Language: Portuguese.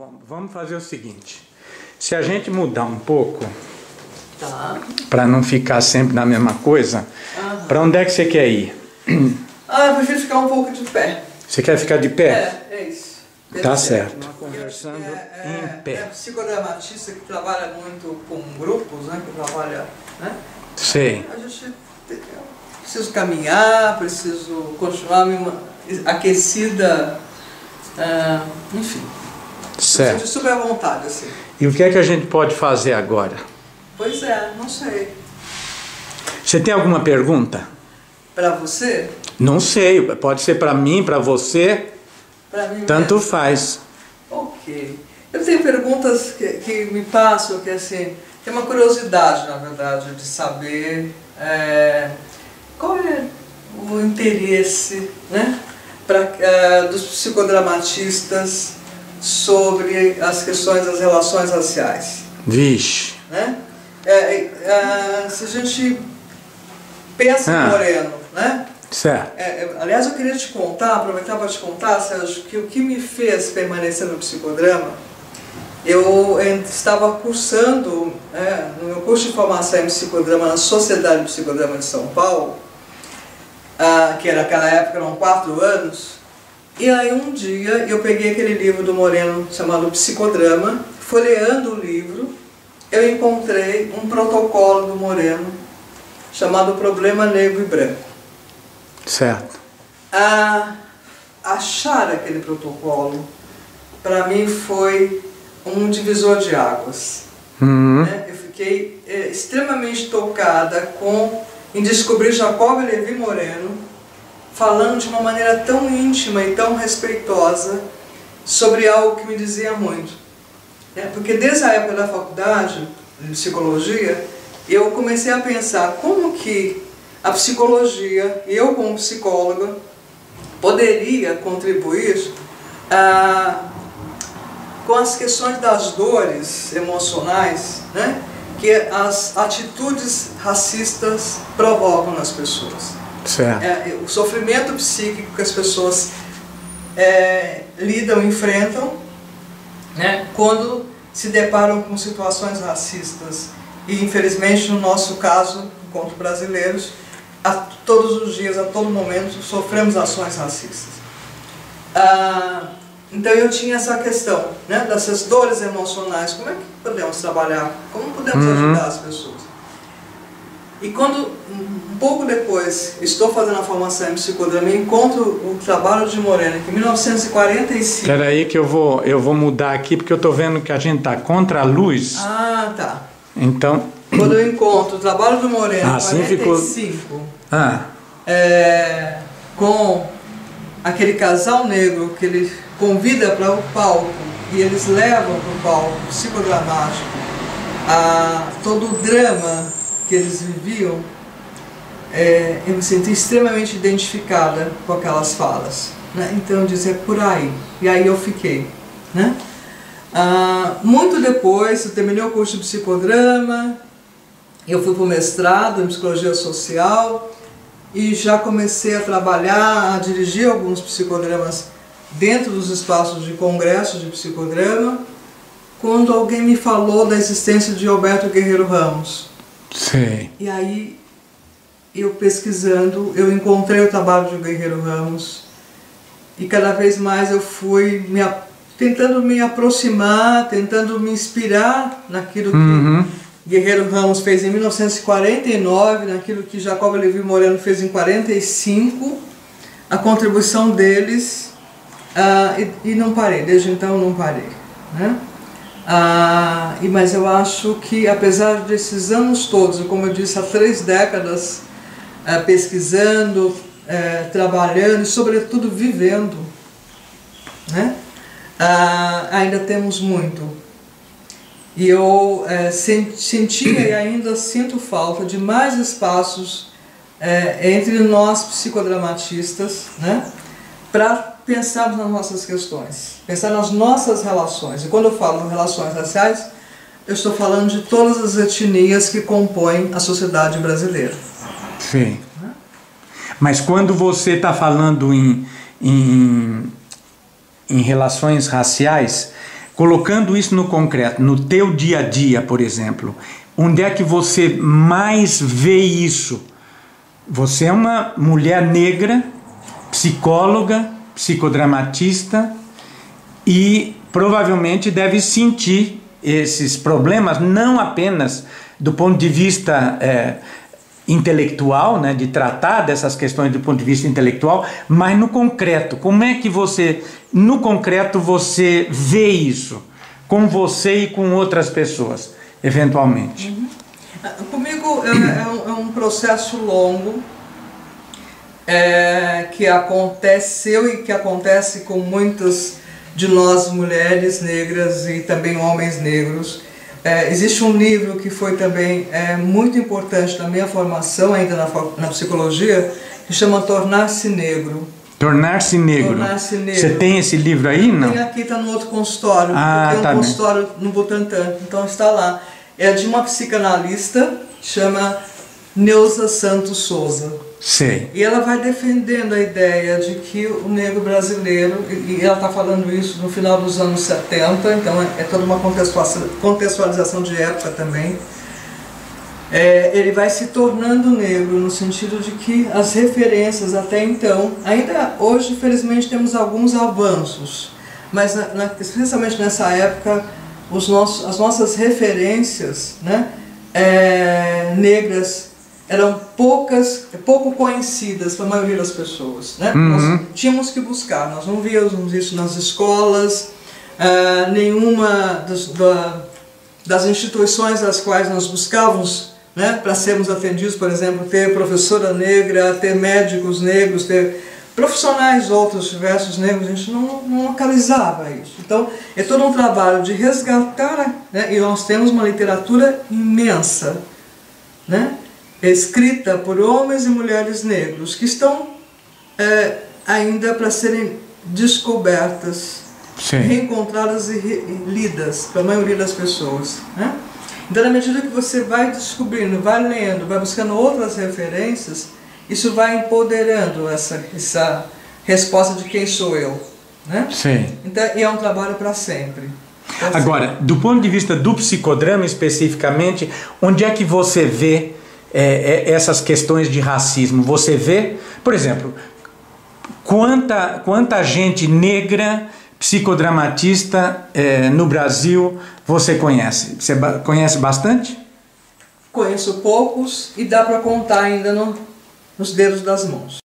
Bom, vamos fazer o seguinte: se a gente mudar um pouco, Tá. para não ficar sempre na mesma coisa, para onde é que você quer ir? Ah, eu prefiro ficar um pouco de pé. Você quer ficar de pé? É, é isso. Tá Deve ser. certo. Conversando é, em é, pé. É psicodramatista que trabalha muito com grupos, né? Que trabalha, né? Sei. A gente preciso caminhar, preciso continuar aquecida, ah, enfim. Eu Certo. sinto super à vontade, assim. E o que é que a gente pode fazer agora? Pois é, não sei. Você tem alguma pergunta? Pra você? Não sei, pode ser para mim, para você, Pra mim tanto mesmo? faz. Ok. Eu tenho perguntas que, que me passam, que assim, tem uma curiosidade, na verdade, de saber é, qual é o interesse né, pra, é, dos psicodramatistas sobre as questões das relações raciais. Vixe. Né? É, é, se a gente pensa Ah. em Moreno, né? Certo. É, é, aliás, eu queria te contar, aproveitar para te contar, Sérgio, que o que me fez permanecer no psicodrama, eu estava cursando, né, no meu curso de formação em psicodrama na Sociedade de Psicodrama de São Paulo, ah, que era naquela época eram quatro anos, e aí um dia eu peguei aquele livro do Moreno chamado Psicodrama, folheando o livro, eu encontrei um protocolo do Moreno chamado Problema Negro e Branco Certo. a achar aquele protocolo para mim foi um divisor de águas. Uhum. né? Eu fiquei eh, extremamente tocada com em descobrir Jacob Levi Moreno falando de uma maneira tão íntima e tão respeitosa sobre algo que me dizia muito. né? Porque desde a época da faculdade de psicologia, eu comecei a pensar como que a psicologia, e eu como psicóloga, poderia contribuir ah, com as questões das dores emocionais né, que as atitudes racistas provocam nas pessoas. É, o sofrimento psíquico que as pessoas é, lidam, enfrentam, né, quando se deparam com situações racistas. E infelizmente, no nosso caso, enquanto brasileiros, a todos os dias, a todo momento, sofremos ações racistas. Ah, então eu tinha essa questão, né, dessas dores emocionais. Como é que podemos trabalhar? Como podemos Uhum. ajudar as pessoas? E quando, um pouco depois, estou fazendo a formação em psicodrama e encontro o trabalho de Moreno, que em 1945... Espera aí que eu vou, eu vou mudar aqui porque eu tô vendo que a gente tá contra a luz. Ah, tá. Então, Quando eu encontro o trabalho do Moreno, Ah, em assim ficou- 45, ah, é, com aquele casal negro que ele convida para o palco e eles levam para o palco psicodramático a todo o drama que eles viviam, é, eu me senti extremamente identificada com aquelas falas. Né? Então eu é por aí. E aí eu fiquei. Né? Ah, muito depois, eu terminei o curso de psicodrama, eu fui para o mestrado em psicologia social e já comecei a trabalhar, a dirigir alguns psicodramas dentro dos espaços de congressos de psicodrama, quando alguém me falou da existência de Alberto Guerreiro Ramos. Sei. E aí, eu pesquisando, eu encontrei o trabalho de Guerreiro Ramos e cada vez mais eu fui me, tentando me aproximar, tentando me inspirar naquilo que Uhum. Guerreiro Ramos fez em 1949, naquilo que Jacob Levi Moreno fez em 45, a contribuição deles, ah, e, e não parei, desde então não parei. Né? Ah, e, mas eu acho que, apesar desses anos todos, como eu disse, há três décadas ah, pesquisando, eh, trabalhando e, sobretudo, vivendo, né? Ah, ainda temos muito. E eu sen- sentia e ainda sinto falta de mais espaços entre nós psicodramatistas, né? para pensarmos nas nossas questões, pensar nas nossas relações. E quando eu falo relações raciais, eu estou falando de todas as etnias que compõem a sociedade brasileira. Sim. Mas quando você está falando em, em, em relações raciais, colocando isso no concreto, no teu dia a dia, por exemplo, onde é que você mais vê isso? Você é uma mulher negra, psicóloga, psicodramatista e provavelmente deve sentir esses problemas não apenas do ponto de vista é, intelectual, né, de tratar dessas questões do ponto de vista intelectual, mas no concreto. Como é que você, no concreto, você vê isso com você e com outras pessoas, eventualmente? Uhum. Comigo é, é, um, é, um, processo longo é, que aconteceu e que acontece com muitas de nós mulheres negras e também homens negros é, existe um livro que foi também é, muito importante na minha formação, ainda na, na psicologia, que chama Tornar-se Negro. Tornar-se negro. Tornar-se negro. Você tem esse livro aí, não? Tem aqui, está no outro consultório. Ah, tem um tá consultório bem. no Butantan, então está lá. É de uma psicanalista, chama Neuza Santos Souza. Sei. E ela vai defendendo a ideia de que o negro brasileiro, e ela está falando isso no final dos anos 70, então é, é toda uma contextualização de época também. É, ele vai se tornando negro no sentido de que as referências até então, ainda hoje, infelizmente, temos alguns avanços, mas na, na, especialmente nessa época, os nossos, as nossas referências né, é, negras eram poucas, pouco conhecidas para a maioria das pessoas. Né? Uhum. Nós tínhamos que buscar, nós não víamos isso nas escolas, uh, nenhuma das, da, das instituições às quais nós buscávamos né, para sermos atendidos, por exemplo, ter professora negra, ter médicos negros, ter profissionais outros diversos negros, a gente não, não localizava isso. Então, é todo um trabalho de resgatar, né, e nós temos uma literatura imensa, né, escrita por homens e mulheres negros que estão é, ainda para serem descobertas, Sim. reencontradas e, re, e lidas para a maioria das pessoas. Né? Então, na medida que você vai descobrindo, vai lendo, vai buscando outras referências, isso vai empoderando essa, essa resposta de quem sou eu. Né? Sim. Então, e é um trabalho para sempre. Agora, do ponto de vista do psicodrama especificamente, onde é que você vê é, é, essas questões de racismo. Você vê, por exemplo, quanta, quanta gente negra psicodramatista é, no Brasil você conhece? Você conhece bastante? Conheço poucos e dá para contar ainda no, nos dedos das mãos.